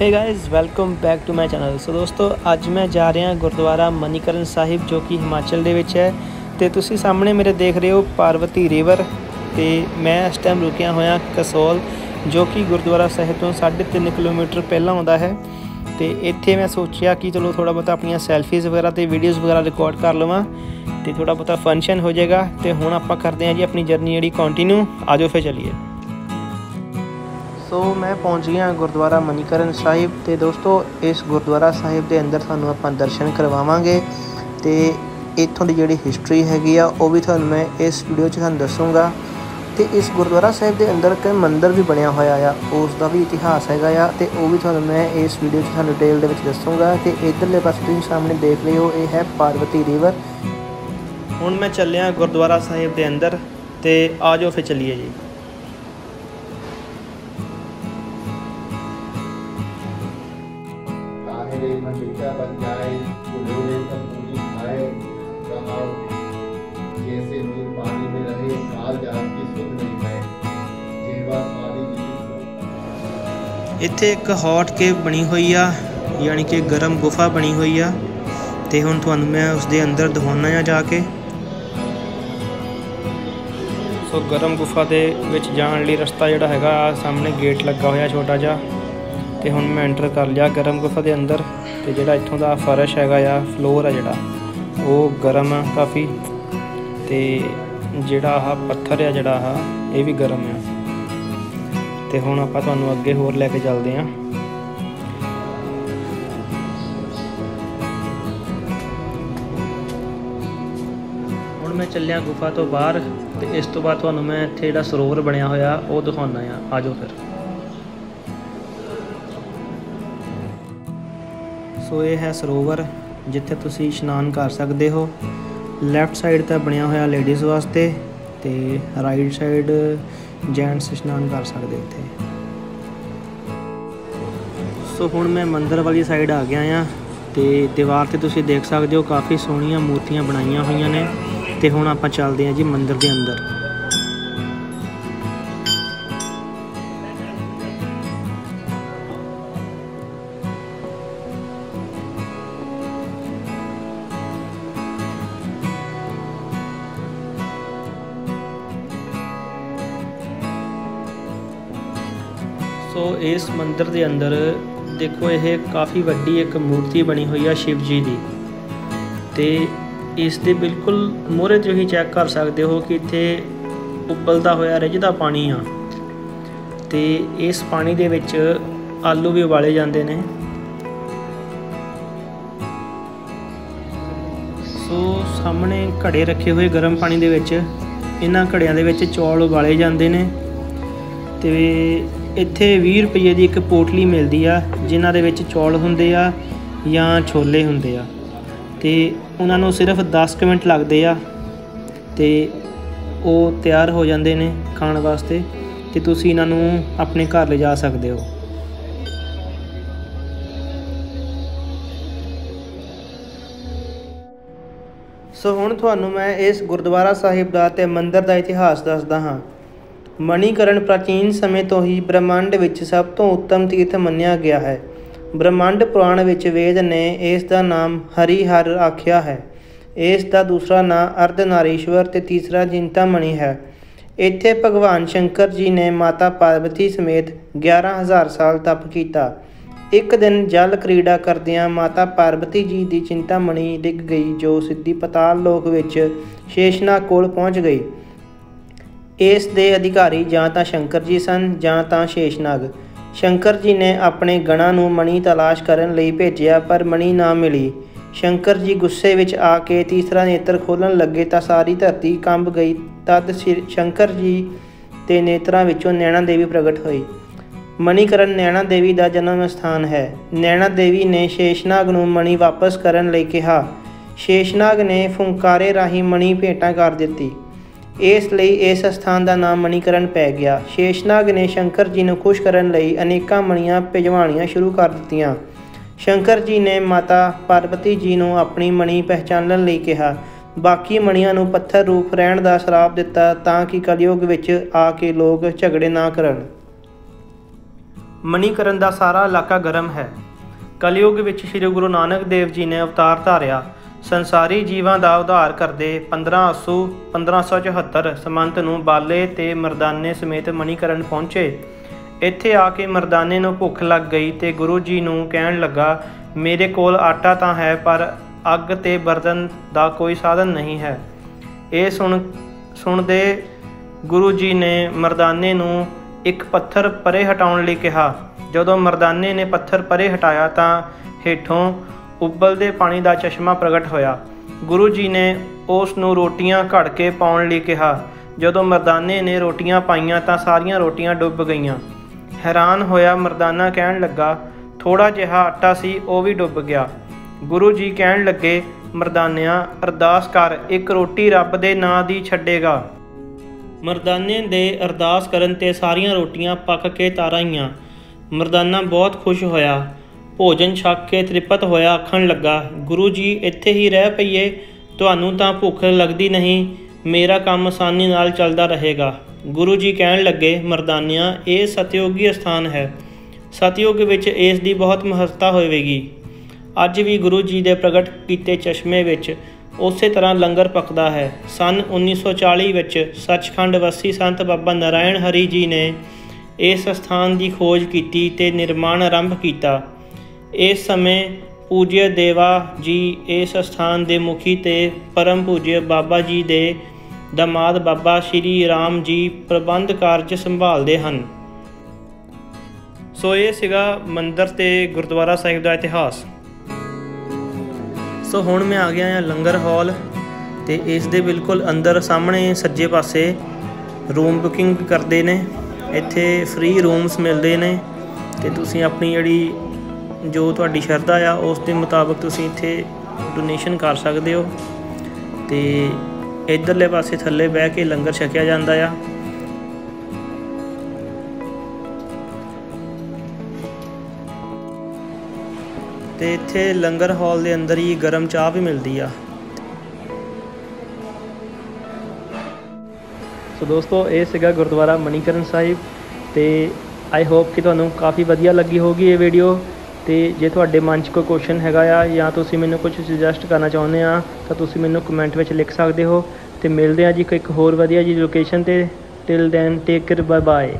Hey guys welcome back to my channel so ਦੋਸਤੋ ਅੱਜ ਮੈਂ ਜਾ ਰਿਹਾ ਗੁਰਦੁਆਰਾ ਮਨੀਕਰਨ ਸਾਹਿਬ ਜੋ ਕਿ ਹਿਮਾਚਲ ਦੇ ਵਿੱਚ ਹੈ ਤੇ ਤੁਸੀਂ ਸਾਹਮਣੇ ਮੇਰੇ ਦੇਖ ਰਹੇ ਹੋ ਪਾਰਵਤੀ ਰਿਵਰ ਤੇ ਮੈਂ ਇਸ ਟਾਈਮ ਰੁਕਿਆ ਹੋਇਆ ਕਸੋਲ ਜੋ ਕਿ ਗੁਰਦੁਆਰਾ ਸਾਹਿਬ ਤੋਂ 3.5 ਕਿਲੋਮੀਟਰ ਪਹਿਲਾਂ ਆਉਂਦਾ ਹੈ ਤੇ ਇੱਥੇ ਮੈਂ ਸੋਚਿਆ ਕਿ ਚਲੋ ਥੋੜਾ ਬਹੁਤਾ ਆਪਣੀਆਂ ਸੈਲਫੀਜ਼ ਵਗੈਰਾ ਤੇ ਵੀਡੀਓਜ਼ ਵਗੈਰਾ ਰਿਕਾਰਡ ਕਰ ਲਵਾਂ ਤੇ ਥੋੜਾ ਬਹੁਤਾ ਫੰਕਸ਼ਨ ਹੋ ਜਾਏਗਾ ਤੇ ਹੁਣ ਆਪਾਂ ਕਰਦੇ ਹਾਂ ਜੀ ਆਪਣੀ ਜਰਨੀ ਜਿਹੜੀ ਕੰਟੀਨਿਊ ਆਜੋ ਫੇ ਚਲੀਏ ਸੋ ਮੈਂ ਪਹੁੰਚ ਗਿਆ ਗੁਰਦੁਆਰਾ ਮਨੀਕਰਨ ਸਾਹਿਬ ਤੇ ਦੋਸਤੋ, ਇਸ ਗੁਰਦੁਆਰਾ ਸਾਹਿਬ ਦੇ ਅੰਦਰ ਤੁਹਾਨੂੰ ਆਪਾਂ ਦਰਸ਼ਨ ਕਰਵਾਵਾਂਗੇ ਤੇ ਇੱਥੋਂ ਦੀ ਜਿਹੜੀ ਹਿਸਟਰੀ ਹੈਗੀ ਆ, ਉਹ ਵੀ ਤੁਹਾਨੂੰ ਮੈਂ ਇਸ ਵੀਡੀਓ 'ਚ ਤੁਹਾਨੂੰ ਦੱਸੂਗਾ। ਤੇ ਇਸ ਗੁਰਦੁਆਰਾ ਸਾਹਿਬ ਦੇ ਅੰਦਰ ਇੱਕ ਮੰਦਿਰ ਵੀ ਬਣਿਆ ਹੋਇਆ ਆ ਉਸ ਦਾ ਵੀ ਇਤਿਹਾਸ ਹੈਗਾ ਆ ਤੇ ਉਹ ਵੀ ਤੁਹਾਨੂੰ ਮੈਂ ਇਸ ਵੀਡੀਓ 'ਚ ਤੁਹਾਨੂੰ ਡਿਟੇਲ ਦੇ ਵਿੱਚ ਦੱਸੂਗਾ ਤੇ ਇਧਰਲੇ ਪਾਸੇ ਤੁਸੀਂ ਸਾਹਮਣੇ ਦੇਖ ਰਹੇ ਹੋ ਇਹ ਹੈ ਪਾਰਵਤੀ ਰਿਵਰ ਹੁਣ ਮੈਂ ਚੱਲਿਆ ਗੁਰਦੁਆਰਾ ਸਾਹਿਬ ਦੇ ਅੰਦਰ ਤੇ ਆਜੋ ਫੇ ਚੱਲੀਏ ਜੀ। ताहिरे मटिका बन जाए उन्होंने सब पूरी खाए कहा जैसे नूर पानी में रहे काल जान की सुध नहीं है जेवा पानी की ਇੱਥੇ ਇੱਕ ਹੌਟ ਕੇਵ ਬਣੀ ਹੋਈ ਆ ਯਾਨੀ ਕਿ ਗਰਮ ਗੁਫਾ ਬਣੀ ਹੋਈ ਆ ਤੇ ਹੁਣ ਤੁਹਾਨੂੰ ਮੈਂ ਉਸ ਦੇ ਅੰਦਰ ਦਿਖਾਉਣਾ ਆ ਜਾ ਕੇ ਸੋ ਗਰਮ ਗੁਫਾ ਦੇ ਵਿੱਚ ਜਾਣ ਲਈ ਰਸਤਾ ਜਿਹੜਾ ਹੈਗਾ ਆ ਸਾਹਮਣੇ ਗੇਟ ਲੱਗਾ ਹੋਇਆ ਛੋਟਾ ਜਿਹਾ ਤੇ ਹੁਣ ਮੈਂ ਐਂਟਰ ਕਰ ਲਿਆ ਗਰਮ ਗੁਫਾ ਦੇ ਅੰਦਰ ਤੇ ਜਿਹੜਾ ਇੱਥੋਂ ਦਾ ਫਰਸ਼ ਹੈਗਾ ਆ ਫਲੋਰ ਆ ਜਿਹੜਾ, ਉਹ ਗਰਮ ਆ ਕਾਫੀ ਤੇ ਜਿਹੜਾ ਆਹ ਪੱਥਰ ਆ ਜਿਹੜਾ ਆਹ, ਇਹ ਵੀ ਗਰਮ ਆ। ਤੇ ਹੁਣ ਆਪਾਂ ਤੁਹਾਨੂੰ ਅੱਗੇ ਹੋਰ ਲੈ ਕੇ ਚੱਲਦੇ ਹਾਂ ਹੁਣ ਮੈਂ ਚੱਲਿਆ ਗੁਫਾ ਤੋਂ ਬਾਹਰ ਤੇ ਇਸ ਤੋਂ ਬਾਅਦ ਤੁਹਾਨੂੰ ਮੈਂ ਇੱਥੇ ਜਿਹੜਾ ਸਰੋਵਰ ਬਣਿਆ ਹੋਇਆ, ਉਹ ਦਿਖਾਉਣਾ ਆ। ਆਜੋ ਫਿਰ। ਸੋ ਇਹ ਹੈ ਸਰੋਵਰ, ਜਿੱਥੇ ਤੁਸੀਂ ਇਸ਼ਨਾਨ ਕਰ ਸਕਦੇ ਹੋ। ਲੈਫਟ ਸਾਈਡ ਤਾਂ ਬਣਿਆ ਹੋਇਆ ਲੇਡੀਜ਼ ਵਾਸਤੇ ਤੇ ਰਾਈਟ ਸਾਈਡ ਜੈਂਟਸ ਇਸ਼ਨਾਨ ਕਰ ਸਕਦੇ ਇੱਥੇ। ਸੋ ਹੁਣ ਮੈਂ ਮੰਦਰ ਵਾਲੀ ਸਾਈਡ ਆ ਗਿਆ ਆ ਤੇ ਦੀਵਾਰ ਤੇ ਤੁਸੀਂ ਦੇਖ ਸਕਦੇ ਹੋ ਕਾਫੀ ਸੋਹਣੀਆਂ ਮੂਰਤੀਆਂ ਬਣਾਈਆਂ ਹੋਈਆਂ ਨੇ। ਤੇ ਹੁਣ ਆਪਾਂ ਚੱਲਦੇ ਹਾਂ ਜੀ ਮੰਦਰ ਦੇ ਅੰਦਰ। ਸੋ ਇਸ ਮੰਦਿਰ ਦੇ ਅੰਦਰ ਦੇਖੋ, ਇਹ ਕਾਫੀ ਵੱਡੀ ਇੱਕ ਮੂਰਤੀ ਬਣੀ ਹੋਈ ਆ ਸ਼ਿਵ ਜੀ ਦੀ। ਤੇ ਇਸ ਦੇ ਬਿਲਕੁਲ ਮੋਹਰੇ ਤੁਸੀਂ ਚੈੱਕ ਕਰ ਸਕਦੇ ਹੋ ਕਿ ਇੱਥੇ ਉਬਲਦਾ ਹੋਇਆ ਰਿੱਝਦਾ ਪਾਣੀ ਆ। ਤੇ ਇਸ ਪਾਣੀ ਦੇ ਵਿੱਚ ਆਲੂ ਵੀ ਉਬਾਲੇ ਜਾਂਦੇ ਨੇ। ਸੋ, ਸਾਹਮਣੇ ਘੜੇ ਰੱਖੇ ਹੋਏ ਗਰਮ ਪਾਣੀ ਦੇ ਵਿੱਚ, ਇਹਨਾਂ ਘੜਿਆਂ ਦੇ ਵਿੱਚ ਚੌਲ ਉਬਾਲੇ ਜਾਂਦੇ ਨੇ। ਤੇ ਇੱਥੇ 20 ਰੁਪਏ ਦੀ ਇੱਕ ਪੋਟਲੀ ਮਿਲਦੀ ਆ, ਜਿਨ੍ਹਾਂ ਦੇ ਵਿੱਚ ਚੌਲ ਹੁੰਦੇ ਆ ਜਾਂ ਛੋਲੇ ਹੁੰਦੇ ਆ। ਤੇ ਉਹਨਾਂ ਨੂੰ ਸਿਰਫ 10 ਕੁ ਮਿੰਟ ਲੱਗਦੇ ਆ ਤੇ ਉਹ ਤਿਆਰ ਹੋ ਜਾਂਦੇ ਨੇ ਖਾਣ ਵਾਸਤੇ ਤੇ ਤੁਸੀਂ ਇਹਨਾਂ ਨੂੰ ਆਪਣੇ ਘਰ ਲਿਜਾ ਸਕਦੇ ਹੋ। ਸੋ ਹੁਣ ਤੁਹਾਨੂੰ ਮੈਂ ਇਸ ਗੁਰਦੁਆਰਾ ਸਾਹਿਬ ਦਾ ਤੇ ਮੰਦਿਰ ਦਾ ਇਤਿਹਾਸ ਦੱਸਦਾ ਹਾਂ। ਮਣੀਕਰਨ ਪ੍ਰਾਚੀਨ ਸਮੇਂ ਤੋਂ ਹੀ ਬ੍ਰਹਮੰਡ ਵਿੱਚ ਸਭ ਤੋਂ ਉੱਤਮ ਤੀਰਥ ਮੰਨਿਆ ਗਿਆ ਹੈ। ਬ੍ਰਹਮੰਡ ਪੁਰਾਣ ਵਿੱਚ ਵੇਦ ਨੇ ਇਸ ਦਾ ਨਾਮ ਹਰੀ ਹਰ ਆਖਿਆ ਹੈ। ਇਸ ਦਾ ਦੂਸਰਾ ਨਾਮ ਅਰਧਨਾਰੀਸ਼ਵਰ ਤੇ ਤੀਸਰਾ ਚਿੰਤਾਮਣੀ ਹੈ। ਇੱਥੇ ਭਗਵਾਨ ਸ਼ੰਕਰ ਜੀ ਨੇ ਮਾਤਾ ਪਾਰਵਤੀ ਸਮੇਤ 11000 ਸਾਲ ਤਪ ਕੀਤਾ। ਇੱਕ ਦਿਨ ਜਲ ਕ੍ਰੀੜਾ ਕਰਦਿਆਂ ਮਾਤਾ ਪਾਰਵਤੀ ਜੀ ਦੀ ਚਿੰਤਾਮਣੀ ਡਿੱਗ ਗਈ, ਜੋ ਸਿੱਧੀ ਪਤਾਲ ਲੋਕ ਵਿੱਚ ਸ਼ੇਸ਼ਨਾ ਕੋਲ ਪਹੁੰਚ ਗਈ। ਇਸ ਦੇ ਅਧਿਕਾਰੀ ਜਾਂ ਤਾਂ ਸ਼ੰਕਰ ਜੀ ਸਨ ਜਾਂ ਤਾਂ ਸ਼ੇਸ਼ਨਾਗ ਸ਼ੰਕਰ ਜੀ ਨੇ ਆਪਣੇ ਗਣਾਂ ਨੂੰ ਮਣੀ ਤਲਾਸ਼ ਕਰਨ ਲਈ ਭੇਜਿਆ, ਪਰ ਮਣੀ ਨਾ ਮਿਲੀ। ਸ਼ੰਕਰ ਜੀ ਗੁੱਸੇ ਵਿੱਚ ਆ ਕੇ ਤੀਸਰਾ ਨੇਤਰ ਖੋਲਣ ਲੱਗੇ ਤਾਂ ਸਾਰੀ ਧਰਤੀ ਕੰਬ ਗਈ। ਤਦ ਸ਼੍ਰੀ ਸ਼ੰਕਰ ਜੀ ਤੇ ਨੇਤਰਾਂ ਵਿੱਚੋਂ ਨੈਣਾ ਦੇਵੀ ਪ੍ਰਗਟ ਹੋਈ। ਮਣੀਕਰਨ ਨੈਣਾ ਦੇਵੀ ਦਾ ਜਨਮ ਸਥਾਨ ਹੈ। ਨੈਣਾ ਦੇਵੀ ਨੇ ਸ਼ੇਸ਼ਨਾਗ ਨੂੰ ਮਣੀ ਵਾਪਸ ਕਰਨ ਲਈ ਕਿਹਾ। ਸ਼ੇਸ਼ਨਾਗ ਨੇ ਫੁੰਕਾਰੇ ਰਾਹੀਂ ਮਣੀ ਭੇਟਾ ਕਰ ਦਿੱਤੀ। ਇਸ ਲਈ ਇਸ ਸਥਾਨ ਦਾ ਨਾਮ ਮਣੀਕਰਨ ਪੈ ਗਿਆ। ਸ਼ੇਸ਼ਨਾਗ ਨੇ ਸ਼ੰਕਰ ਜੀ ਨੂੰ ਖੁਸ਼ ਕਰਨ ਲਈ ਅਨੇਕਾਂ ਮਣੀਆਂ ਭਿਜਵਾਉਣੀਆਂ ਸ਼ੁਰੂ ਕਰ ਦਿੱਤੀਆਂ। ਸ਼ੰਕਰ ਜੀ ਨੇ ਮਾਤਾ ਪਾਰਵਤੀ ਜੀ ਨੂੰ ਆਪਣੀ ਮਣੀ ਪਹਿਚਾਨਣ ਲਈ ਕਿਹਾ। ਬਾਕੀ ਮਣੀਆਂ ਨੂੰ ਪੱਥਰ ਰੂਪ ਰਹਿਣ ਦਾ ਸ਼ਰਾਪ ਦਿੱਤਾ ਤਾਂ ਕਿ ਕਲਯੁਗ ਵਿੱਚ ਆ ਕੇ ਲੋਕ ਝਗੜੇ ਨਾ ਕਰਨ। ਮਣੀਕਰਨ ਦਾ ਸਾਰਾ ਇਲਾਕਾ ਗਰਮ ਹੈ। ਕਲਯੁਗ ਵਿੱਚ ਸ੍ਰੀ ਗੁਰੂ ਨਾਨਕ ਦੇਵ ਜੀ ਨੇ ਅਵਤਾਰ ਧਾਰਿਆ। ਸੰਸਾਰੀ ਜੀਵਾਂ ਦਾ ਉਧਾਰ ਕਰਦੇ 15 ਅਸੂ 1574 ਸਮੰਤ ਨੂੰ ਬਾਲੇ ਤੇ ਮਰਦਾਨੇ ਸਮੇਤ ਮਣੀਕਰਨ ਪਹੁੰਚੇ। ਇੱਥੇ ਆ ਕੇ ਮਰਦਾਨੇ ਨੂੰ ਭੁੱਖ ਲੱਗ ਗਈ ਤੇ ਗੁਰੂ ਜੀ ਨੂੰ ਕਹਿਣ ਲੱਗਾ, ਮੇਰੇ ਕੋਲ ਆਟਾ ਤਾਂ ਹੈ, ਪਰ ਅੱਗ ਤੇ ਬਰਤਨ ਦਾ ਕੋਈ ਸਾਧਨ ਨਹੀਂ ਹੈ। ਇਹ ਸੁਣ, ਸੁਣਦੇ ਗੁਰੂ ਜੀ ਨੇ ਮਰਦਾਨੇ ਨੂੰ ਇੱਕ ਪੱਥਰ ਪਰੇ ਹਟਾਉਣ ਲਈ ਕਿਹਾ। ਜਦੋਂ ਮਰਦਾਨੇ ਨੇ ਪੱਥਰ ਪਰੇ ਹਟਾਇਆ ਤਾਂ ਹੇਠੋਂ ਉਬਲਦੇ ਪਾਣੀ ਦਾ ਚਸ਼ਮਾ ਪ੍ਰਗਟ ਹੋਇਆ। ਗੁਰੂ ਜੀ ਨੇ ਉਸ ਨੂੰ ਰੋਟੀਆਂ ਘੜ ਕੇ ਪਾਉਣ ਲਈ ਕਿਹਾ। ਜਦੋਂ ਮਰਦਾਨੇ ਨੇ ਰੋਟੀਆਂ ਪਾਈਆਂ ਤਾਂ ਸਾਰੀਆਂ ਰੋਟੀਆਂ ਡੁੱਬ ਗਈਆਂ। ਹੈਰਾਨ ਹੋਇਆ ਮਰਦਾਨਾ ਕਹਿਣ ਲੱਗਾ ਥੋੜਾ ਜਿਹਾ ਆਟਾ ਸੀ, ਉਹ ਵੀ ਡੁੱਬ ਗਿਆ। ਗੁਰੂ ਜੀ ਕਹਿਣ ਲੱਗੇ, ਮਰਦਾਨਿਆਂ, ਅਰਦਾਸ ਕਰ, ਇੱਕ ਰੋਟੀ ਰੱਬ ਦੇ ਨਾਂ ਦੀ ਛੱਡੇਗਾ। ਮਰਦਾਨੇ ਦੇ ਅਰਦਾਸ ਕਰਨ ਤੇ ਸਾਰੀਆਂ ਰੋਟੀਆਂ ਪੱਕ ਕੇ ਤਾਰਾਈਆਂ ਮਰਦਾਨਾ ਬਹੁਤ ਖੁਸ਼ ਹੋਇਆ। ਭੋਜਨ ਛਕ ਕੇ ਤ੍ਰਿਪਤ ਹੋਇਆ ਆਖਣ ਲੱਗਾ, ਗੁਰੂ ਜੀ, ਇੱਥੇ ਹੀ ਰਹਿ ਪਈਏ, ਤੁਹਾਨੂੰ ਤਾਂ ਭੁੱਖ ਲੱਗਦੀ ਨਹੀਂ, ਮੇਰਾ ਕੰਮ ਆਸਾਨੀ ਨਾਲ ਚੱਲਦਾ ਰਹੇਗਾ। ਗੁਰੂ ਜੀ ਕਹਿਣ ਲੱਗੇ, ਮਰਦਾਨਿਆਂ, ਇਹ ਸਤਯੋਗੀ ਸਥਾਨ ਹੈ। ਸਤਯੁਗ ਵਿੱਚ ਇਸ ਦੀ ਬਹੁਤ ਮਹੱਤਤਾ ਹੋਵੇਗੀ। ਅੱਜ ਵੀ ਗੁਰੂ ਜੀ ਦੇ ਪ੍ਰਗਟ ਕੀਤੇ ਚਸ਼ਮੇ ਵਿੱਚ ਉਸੇ ਤਰ੍ਹਾਂ ਲੰਗਰ ਪੱਕਦਾ ਹੈ। ਸਨ 1940 ਵਿੱਚ ਸੱਚਖੰਡ ਵਸੀ ਸੰਤ ਬਾਬਾ ਨਾਰਾਇਣ ਹਰੀ ਜੀ ਨੇ ਇਸ ਸਥਾਨ ਦੀ ਖੋਜ ਕੀਤੀ ਤੇ ਨਿਰਮਾਣ ਆਰੰਭ ਕੀਤਾ। ਇਸ ਸਮੇਂ ਪੂਜਯ ਦੇਵਾ ਜੀ ਇਸ ਸਥਾਨ ਦੇ ਮੁਖੀ ਤੇ ਪਰਮ ਪੂਜਯ ਬਾਬਾ ਜੀ ਦੇ ਦਮਾਦ ਬਾਬਾ ਸ਼੍ਰੀ ਰਾਮ ਜੀ ਪ੍ਰਬੰਧ ਕਾਰਜ ਸੰਭਾਲਦੇ ਹਨ। ਸੋ ਇਹ ਸੀਗਾ ਮੰਦਰ ਤੇ ਗੁਰਦੁਆਰਾ ਸਾਹਿਬ ਦਾ ਇਤਿਹਾਸ। ਸੋ ਹੁਣ ਮੈਂ ਆ ਗਿਆ ਹਾਂ ਲੰਗਰ ਹਾਲ ਤੇ ਇਸ ਦੇ ਬਿਲਕੁਲ ਅੰਦਰ ਸਾਹਮਣੇ ਸੱਜੇ ਪਾਸੇ ਰੂਮ ਬੁਕਿੰਗ ਕਰਦੇ ਨੇ। ਇੱਥੇ ਫ੍ਰੀ ਰੂਮਸ ਮਿਲਦੇ ਨੇ ਤੇ ਤੁਸੀਂ ਆਪਣੀ ਜਿਹੜੀ ਜੋ ਤੁਹਾਡੀ ਸ਼ਰਧਾ ਆ, ਉਸ ਦੇ ਮੁਤਾਬਕ ਤੁਸੀਂ ਇੱਥੇ ਡੋਨੇਸ਼ਨ ਕਰ ਸਕਦੇ ਹੋ। ਤੇ ਇਧਰਲੇ ਪਾਸੇ ਥੱਲੇ ਬਹਿ ਕੇ ਲੰਗਰ ਛਕਿਆ ਜਾਂਦਾ ਆ। ਤੇ ਇੱਥੇ ਲੰਗਰ ਹਾਲ ਦੇ ਅੰਦਰ ਹੀ ਗਰਮ ਚਾਹ ਵੀ ਮਿਲਦੀ ਆ। ਸੋ ਦੋਸਤੋ, ਇਹ ਸੀਗਾ ਗੁਰਦੁਆਰਾ ਮਨੀਕਰਨ ਸਾਹਿਬ ਤੇ ਆਈ ਹੋਪ ਕਿ ਤੁਹਾਨੂੰ ਕਾਫੀ ਵਧੀਆ ਲੱਗੀ ਹੋਗੀ ਇਹ ਵੀਡੀਓ ਅਤੇ ਜੇ ਤੁਹਾਡੇ ਮਨ 'ਚ ਕੋਈ ਕੁਸ਼ਚਨ ਹੈਗਾ ਆ ਜਾਂ ਤੁਸੀਂ ਮੈਨੂੰ ਕੁਝ ਸੁਜੈਸਟ ਕਰਨਾ ਚਾਹੁੰਦੇ ਆ, ਤਾਂ ਤੁਸੀਂ ਮੈਨੂੰ ਕਮੈਂਟ ਵਿੱਚ ਲਿਖ ਸਕਦੇ ਹੋ ਅਤੇ ਮਿਲਦੇ ਹਾਂ ਜੀ ਇੱਕ ਹੋਰ ਵਧੀਆ ਜੀ ਲੋਕੇਸ਼ਨ ਤੇ। Till then take care bye bye